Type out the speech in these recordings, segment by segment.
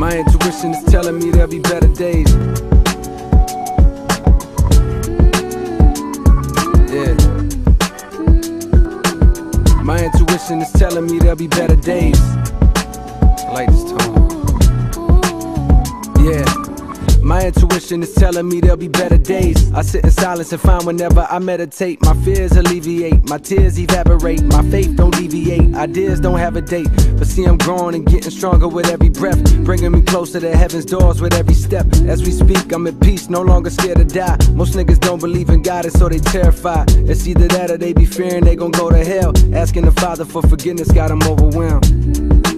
My intuition is telling me there'll be better days. Yeah. My intuition is telling me there'll be better days. I like this tone. Yeah. My intuition is telling me there'll be better days. I sit in silence and find whenever I meditate. My fears alleviate, my tears evaporate, my faith don't deviate. Ideas don't have a date, but see, I'm growing and getting stronger with every breath. Bringing me closer to heaven's doors with every step. As we speak, I'm at peace, no longer scared to die. Most niggas don't believe in God, and so they terrified. It's either that or they be fearing they gon' go to hell. Asking the Father for forgiveness got them overwhelmed.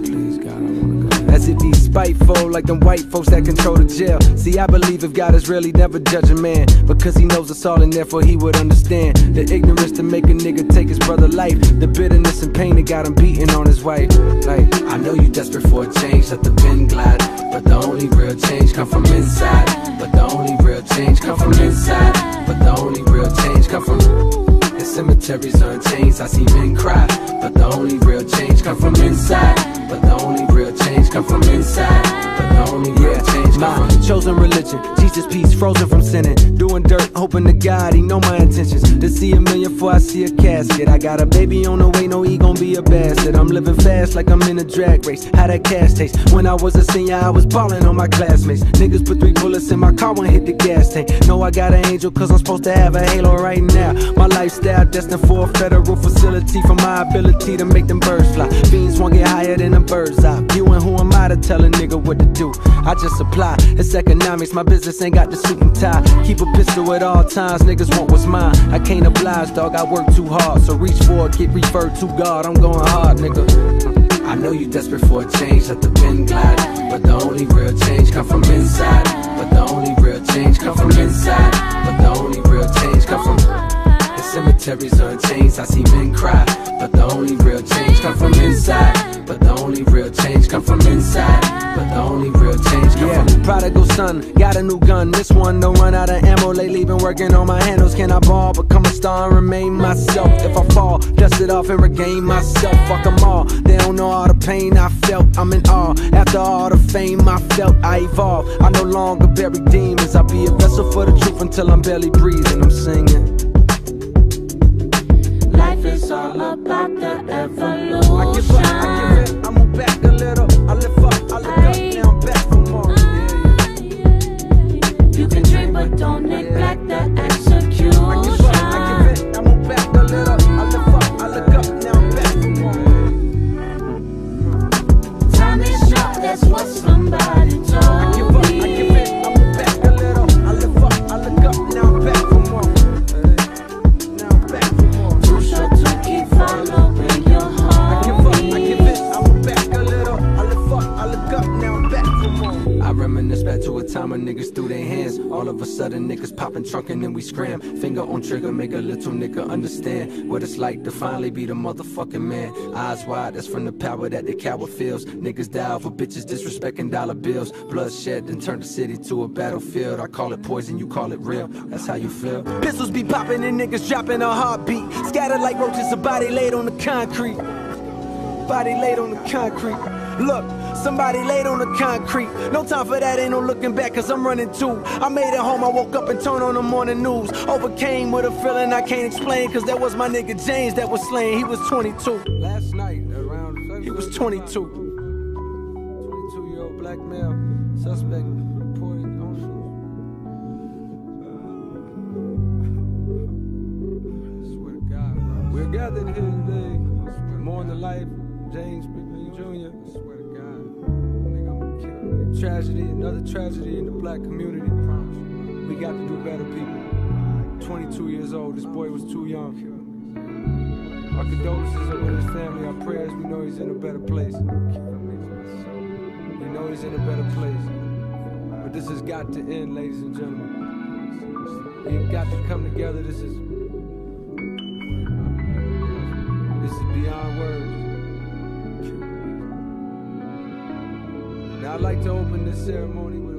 Please, God, I wanna go. As if he's spiteful, like them white folks that control the jail. See, I believe if God is really never judge a man, because he knows us all and therefore he would understand the ignorance to make a nigga take his brother life, the bitterness and pain that got him beating on his wife. Like, I know you desperate for a change, let the pen glide, but the only real change come from inside. But the only real change come from inside. But the only real change come from. Cemeteries are in I see men cry. But the only real change come from inside. Come from inside. But real from chosen religion. Jesus peace, frozen from sinning. Doing dirt, hoping to God, he know my intentions. To see a million before I see a casket. I got a baby on the way, no he gon' be a bastard. I'm living fast like I'm in a drag race. How that cash taste? When I was a senior, I was ballin' on my classmates. Niggas put three bullets in my car when hit the gas tank. Know I got an angel cause I'm supposed to have a halo right now. My lifestyle destined for a federal facility for my ability to make them birds fly. Beans won't get higher than a bird's eye. You and who am I to tell a nigga what to do? I just supply. It's economics, my business ain't got the suit and tie. Keep a pistol at all times, niggas want what's mine. I can't oblige, dog, I work too hard. So reach for it, get referred to God. I'm going hard, nigga. I know you desperate for a change, let the pen glide. But the only real change come from inside. But the only real change come from inside. But the only real change come from. The cemeteries are chains, I see men cry. But the only real change come from inside. But the from prodigal son. Got a new gun. This one don't run out of ammo. Lately been working on my handles. Can I ball, become a star and remain myself? If I fall, dust it off and regain myself. Fuck them all. They don't know all the pain I felt. I'm in awe. After all the fame I felt, I evolve. I no longer bury demons. I'll be a vessel for the truth until I'm barely breathing. I'm singing. Life is all about the evolution. Reminisce back to a time when niggas threw their hands. All of a sudden, niggas popping trunk and then we scram. Finger on trigger, make a little nigga understand what it's like to finally be the motherfucking man. Eyes wide, that's from the power that the coward feels. Niggas die for bitches disrespecting dollar bills. Bloodshed then turn the city to a battlefield. I call it poison, you call it real. That's how you feel. Pistols be popping and niggas dropping a heartbeat. Scattered like roaches, a body laid on the concrete. Body laid on the concrete. Look, somebody laid on the concrete. No time for that, ain't no looking back, cause I'm running too. I made it home, I woke up and turned on the morning news. Overcame with a feeling I can't explain, cause that was my nigga James that was slain. He was 22. Last night, around. He was 22. 22 year old black male suspect reported on Swear to We're gathered here today to mourn the life James Pickering Jr. Tragedy, another tragedy in the black community. We got to do better, people. 22 years old, this boy was too young. Our condolences are with his family, our prayers, we know he's in a better place. We know he's in a better place. But this has got to end, ladies and gentlemen. We've got to come together. This is I'd like to open this ceremony with